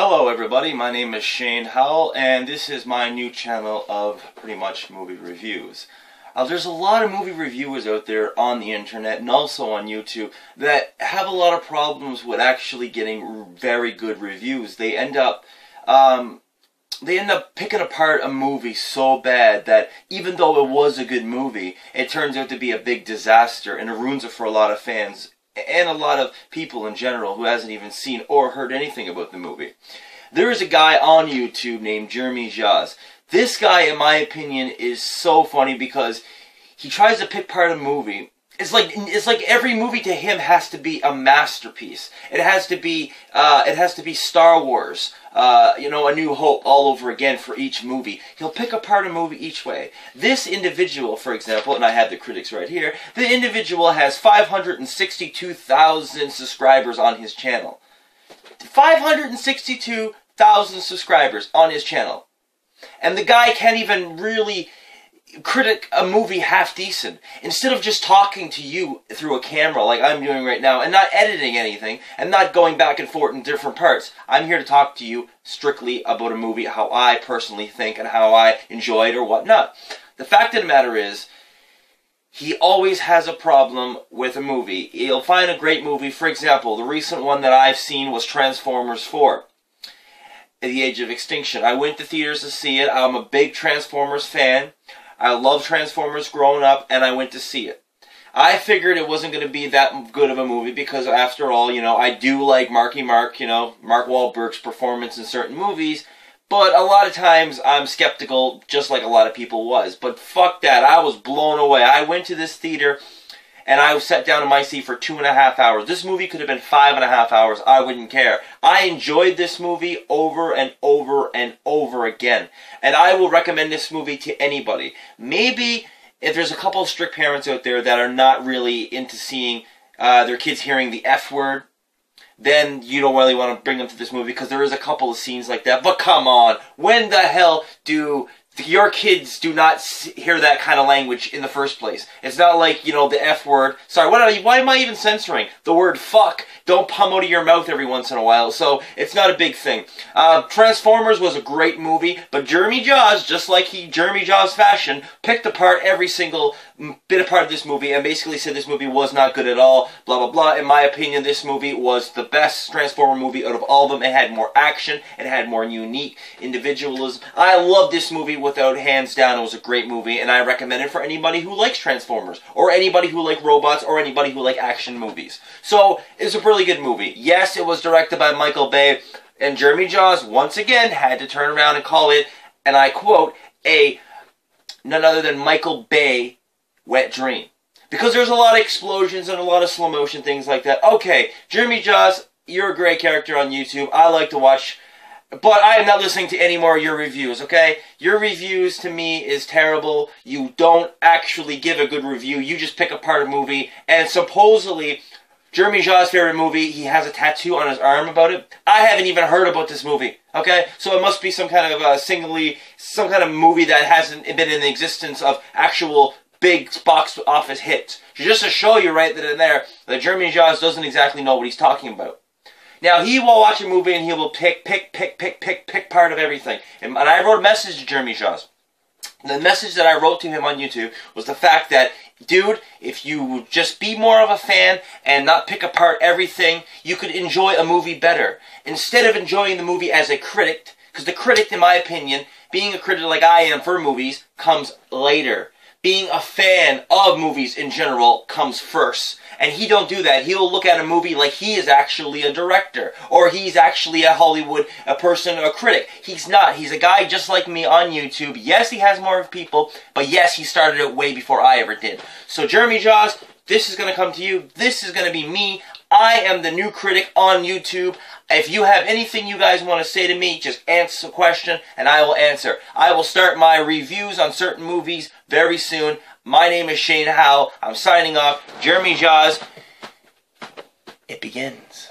Hello everybody, my name is Shane Howell and this is my new channel of pretty much movie reviews. Uh, there's a lot of movie reviewers out there on the internet and also on YouTube that have a lot of problems with actually getting very good reviews. They end up um, they end up picking apart a movie so bad that even though it was a good movie, it turns out to be a big disaster and it ruins it for a lot of fans and a lot of people in general who hasn't even seen or heard anything about the movie. There is a guy on YouTube named Jeremy Jahns. This guy, in my opinion, is so funny because he tries to pick apart a movie it's like it's like every movie to him has to be a masterpiece. It has to be uh, it has to be Star Wars, uh, you know, A New Hope all over again for each movie. He'll pick apart a movie each way. This individual, for example, and I have the critics right here. The individual has 562,000 subscribers on his channel. 562,000 subscribers on his channel. And the guy can't even really critic a movie half decent instead of just talking to you through a camera like I'm doing right now and not editing anything and not going back and forth in different parts. I'm here to talk to you strictly about a movie, how I personally think and how I enjoy it or whatnot. The fact of the matter is, he always has a problem with a movie. He'll find a great movie. For example, the recent one that I've seen was Transformers 4 the Age of Extinction. I went to theaters to see it. I'm a big Transformers fan. I loved Transformers growing up, and I went to see it. I figured it wasn't going to be that good of a movie because, after all, you know, I do like Marky Mark, you know, Mark Wahlberg's performance in certain movies, but a lot of times I'm skeptical, just like a lot of people was. But fuck that, I was blown away. I went to this theater and I sat down in my seat for two and a half hours. This movie could have been five and a half hours. I wouldn't care. I enjoyed this movie over and over and over again. And I will recommend this movie to anybody. Maybe if there's a couple of strict parents out there that are not really into seeing uh, their kids hearing the F word, then you don't really want to bring them to this movie because there is a couple of scenes like that. But come on, when the hell do your kids do not hear that kind of language in the first place. It's not like, you know, the F word. Sorry, why am I even censoring? The word fuck don't come out of your mouth every once in a while, so it's not a big thing. Uh, Transformers was a great movie, but Jeremy Jahns, just like he, Jeremy Jahns fashion, picked apart every single bit part of this movie and basically said this movie was not good at all, blah, blah, blah. In my opinion, this movie was the best Transformer movie out of all of them. It had more action, it had more unique individualism. I love this movie without hands down. It was a great movie, and I recommend it for anybody who likes Transformers, or anybody who like robots, or anybody who like action movies. So, it's a really good movie. Yes, it was directed by Michael Bay, and Jeremy Jahns, once again, had to turn around and call it, and I quote, a none other than Michael Bay wet dream. Because there's a lot of explosions and a lot of slow motion things like that. Okay, Jeremy Jahns, you're a great character on YouTube. I like to watch, but I am not listening to any more of your reviews, okay? Your reviews to me is terrible. You don't actually give a good review. You just pick apart a movie, and supposedly Jeremy Jahns' favorite movie, he has a tattoo on his arm about it. I haven't even heard about this movie. Okay, so it must be some kind of uh, singly, some kind of movie that hasn't been in the existence of actual big box office hits. Just to show you right then and there that Jeremy Jahns doesn't exactly know what he's talking about. Now he will watch a movie and he will pick, pick, pick, pick, pick, pick part of everything. And, and I wrote a message to Jeremy Jahns. The message that I wrote to him on YouTube was the fact that, dude, if you would just be more of a fan and not pick apart everything, you could enjoy a movie better. Instead of enjoying the movie as a critic, because the critic, in my opinion, being a critic like I am for movies, comes later being a fan of movies in general comes first. And he don't do that. He'll look at a movie like he is actually a director or he's actually a Hollywood a person, a critic. He's not. He's a guy just like me on YouTube. Yes, he has more of people, but yes, he started it way before I ever did. So Jeremy Jahns, this is going to come to you. This is going to be me. I am the new critic on YouTube. If you have anything you guys want to say to me, just answer the question and I will answer. I will start my reviews on certain movies very soon. My name is Shane Howell. I'm signing off. Jeremy Jahns. It begins.